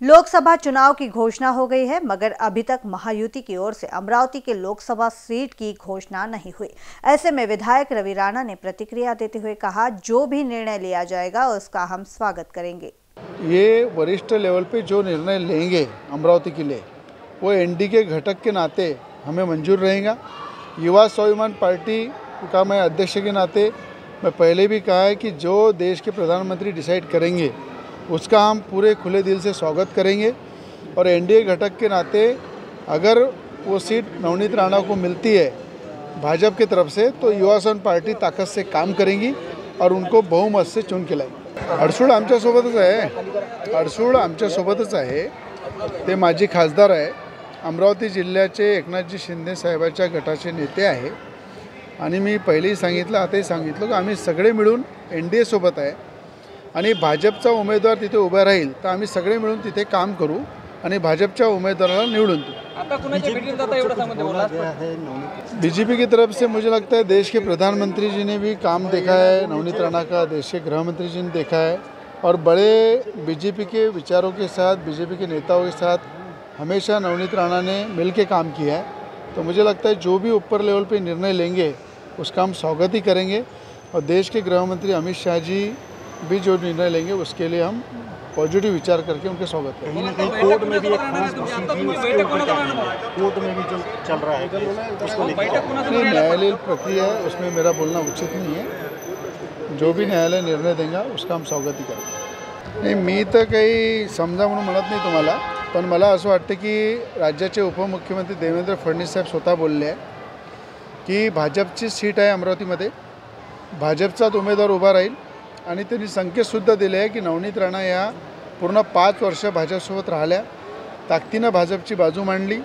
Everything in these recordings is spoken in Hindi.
लोकसभा चुनाव की घोषणा हो गई है, मगर अभी तक महायुति की ओर से अमरावती के लोकसभा सीट की घोषणा नहीं हुई। ऐसे में विधायक रवि राणा ने प्रतिक्रिया देते हुए कहा, जो भी निर्णय लिया जाएगा, उसका हम स्वागत करेंगे। ये वरिष्ठ लेवल पे जो निर्णय लेंगे अमरावती के लिए, वो एनडी के घटक के नाते हमें मंजूर रहेगा। युवा स्वाभिमान पार्टी का मैं अध्यक्ष के नाते मैं पहले भी कहा है कि जो देश के प्रधानमंत्री डिसाइड करेंगे उसका हम पूरे खुले दिल से स्वागत करेंगे। और एनडीए घटक के नाते अगर वो सीट नवनीत राणा को मिलती है भाजपा की तरफ से तो युवा पार्टी ताकत से काम करेंगी और उनको बहुमत से चुन के लाएगी। अडसूळ आमच्यासोबतच आहे अडसूळ आमच्यासोबतच आहे. ते माजी खासदार आहे. अमरावती जिल्ह्याचे एकनाथजी शिंदे साहेबाच्या गटाचे नेते आहे. आणि मी पहिलेही सांगितलं आताही सांगितलं की आम्ही सगळे मिळून एन डी एसोबत आहे. आणि भाजपचा उमेदवार तिथे उभा राहील तर आम्ही सगळे मिळून तिथे काम करू आणि भाजपच्या उम्मीदवाराला निवडून बीजेपी की तरफ़ से मुझे लगता है देश के प्रधानमंत्री जी ने भी काम देखा है नवनीत राणा का देश के गृह मंत्री जी ने देखा है। और बड़े बीजेपी के विचारों के साथ बीजेपी के नेताओं के साथ हमेशा नवनीत राणा ने मिल के काम किया है। तो मुझे लगता है जो भी ऊपर लेवल पे निर्णय लेंगे उसका हम स्वागत ही करेंगे। और देश के गृह मंत्री अमित शाह जी भी जो निर्णय लेंगे उसके लिए हम पॉजिटिव विचार करके उनके स्वागत करेंगे। कहीं ना कहीं कोर्ट में भी एक खास खुशी थी उसके ऊपर क्या कहना है? कोर्ट में भी जो चल रहा है उसको लेकर प्रक्रिया है उसमें मेरा बोलना उचित नहीं है। जो भी न्यायालय निर्णय देगा उसका हम स्वागत ही करेंगे। नाही मी तर काही समजा म्हणून म्हणत नाही तुम्हाला पण मला असं वाटतं की राज्याचे उपमुख्यमंत्री देवेंद्र फडणवीस साहेब स्वतः बोलले आहे की भाजपची सीट आहे अमरावतीमध्ये. भाजपचाच उमेदवार उभा राहील. आणि त्यांनी संकेतसुद्धा दिले आहे की नवनीत राणा या पूर्ण पाच वर्ष भाजपसोबत राहिल्या. ताकदीनं भाजपची बाजू मांडली.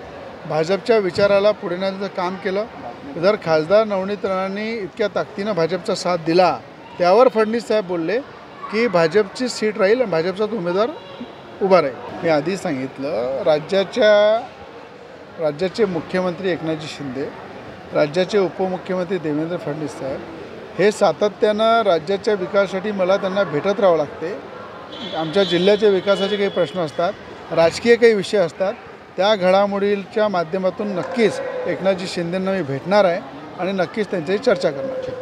भाजपच्या विचाराला पुढे नेण्याचं काम केलं. जर खासदार नवनीत राणांनी इतक्या ताकदीनं भाजपचा साथ दिला त्यावर फडणवीस साहेब बोलले की भाजपची सीट राहील आणि भाजपचाच उमेदवार उभा राहील. मी आधी सांगितलं राज्याच्या राज्याचे मुख्यमंत्री एकनाथजी शिंदे राज्याचे उपमुख्यमंत्री देवेंद्र फडणवीस साहेब हे सातत्यानं राज्याच्या विकासासाठी मला त्यांना भेटत राहावं लागते. आमच्या जिल्ह्याच्या विकासाचे काही प्रश्न असतात राजकीय काही विषय असतात त्या घडामोडीच्या माध्यमातून नक्कीच एकनाथजी शिंदेंना मी भेटणार आहे आणि नक्कीच त्यांच्याशी चर्चा करणार